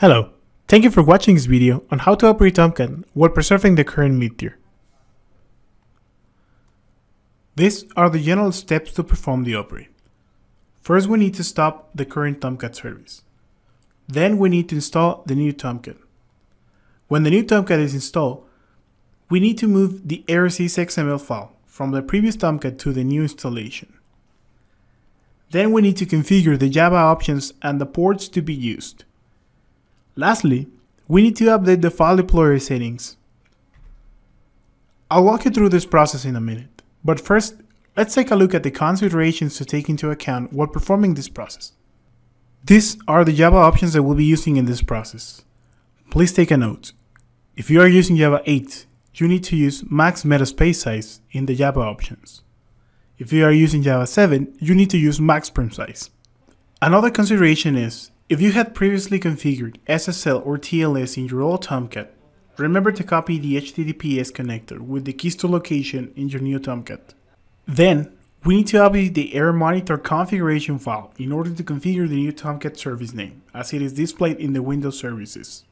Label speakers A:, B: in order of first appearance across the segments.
A: Hello, thank you for watching this video on how to operate Tomcat while preserving the current Mid-Tier. These are the general steps to perform the operate. First we need to stop the current Tomcat service. Then we need to install the new Tomcat. When the new Tomcat is installed, we need to move the ARSys XML file from the previous Tomcat to the new installation. Then we need to configure the Java options and the ports to be used. Lastly, we need to update the file deployer settings. I'll walk you through this process in a minute, but first, let's take a look at the considerations to take into account while performing this process. These are the Java options that we'll be using in this process. Please take a note. If you are using Java 8, you need to use max meta space size in the Java options. If you are using Java 7, you need to use max perm size. Another consideration is, if you had previously configured SSL or TLS in your old Tomcat, remember to copy the HTTPS connector with the keystore location in your new Tomcat. Then, we need to update the armonitor configuration file in order to configure the new Tomcat service name, as it is displayed in the Windows services.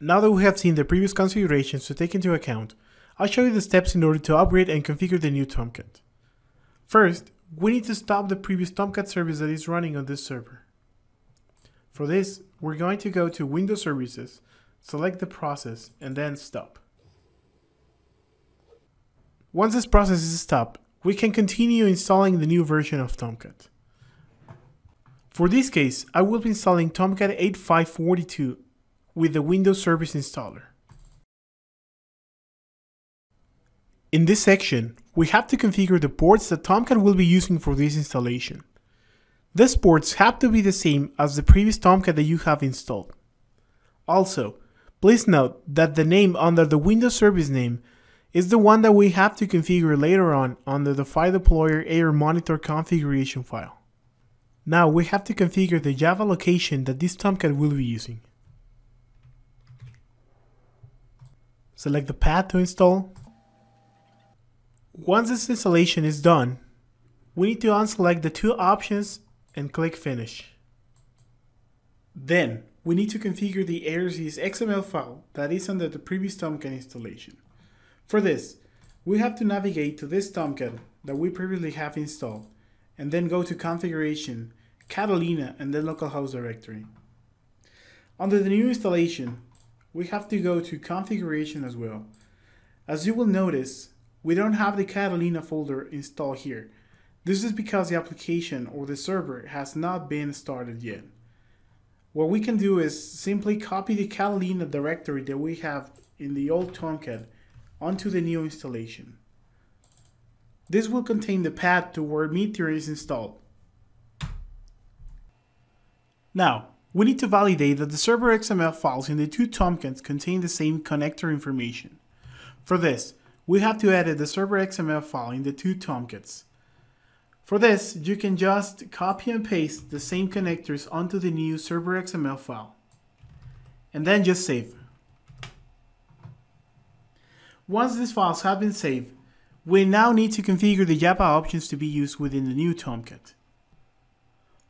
A: Now that we have seen the previous configurations to take into account, I'll show you the steps in order to upgrade and configure the new Tomcat. First, we need to stop the previous Tomcat service that is running on this server. For this, we're going to go to Windows Services, select the process, and then stop. Once this process is stopped, we can continue installing the new version of Tomcat. For this case, I will be installing Tomcat 8542 with the Windows Service Installer. In this section, we have to configure the ports that Tomcat will be using for this installation. These ports have to be the same as the previous Tomcat that you have installed. Also, please note that the name under the Windows service name is the one that we have to configure later on under the file deployer armonitor configuration file. Now we have to configure the Java location that this Tomcat will be using. Select the path to install. Once this installation is done, we need to unselect the two options and click Finish. Then, we need to configure the ARSys XML file that is under the previous Tomcat installation. For this, we have to navigate to this Tomcat that we previously have installed, and then go to Configuration, Catalina, and then localhost directory. Under the new installation, we have to go to Configuration as well. As you will notice, we don't have the Catalina folder installed here. This is because the application or the server has not been started yet. What we can do is simply copy the Catalina directory that we have in the old Tomcat onto the new installation. This will contain the path to where Mid-Tier is installed. Now, we need to validate that the server XML files in the two Tomcats contain the same connector information. For this, we have to edit the server XML file in the two Tomcats. For this, you can just copy and paste the same connectors onto the new server XML file. And then just save. Once these files have been saved, we now need to configure the Java options to be used within the new Tomcat.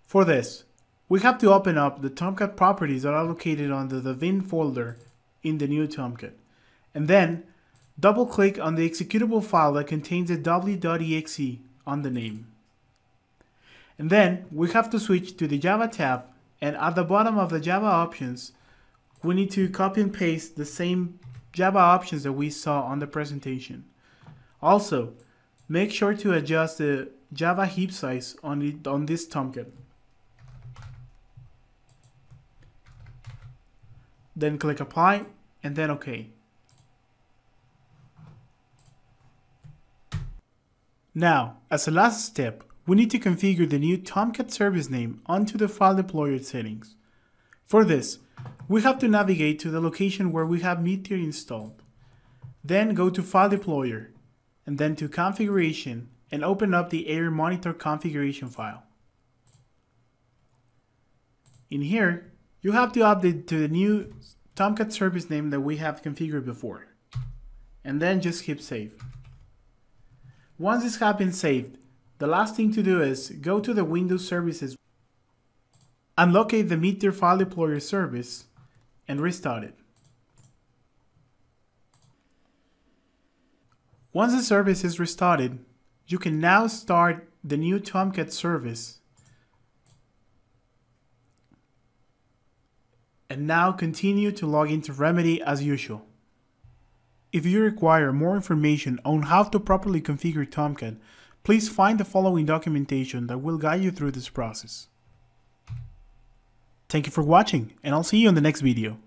A: For this, we have to open up the Tomcat properties that are located under the bin folder in the new Tomcat, and then double click on the executable file that contains a w.exe on the name. And then we have to switch to the Java tab and at the bottom of the Java options, we need to copy and paste the same Java options that we saw on the presentation. Also, make sure to adjust the Java heap size on, it, on this Tomcat. Then click apply and then OK. Now, as a last step, we need to configure the new Tomcat service name onto the file deployer settings. For this, we have to navigate to the location where we have Mid-Tier installed. Then go to File Deployer, and then to Configuration, and open up the armonitor configuration file. In here, you have to update to the new Tomcat service name that we have configured before. And then just hit save. Once this has been saved, the last thing to do is go to the Windows Services and locate the Mid-Tier File Deployer service and restart it. Once the service is restarted, you can now start the new Tomcat service and now continue to log into Remedy as usual. If you require more information on how to properly configure Tomcat, please find the following documentation that will guide you through this process. Thank you for watching, and I'll see you in the next video.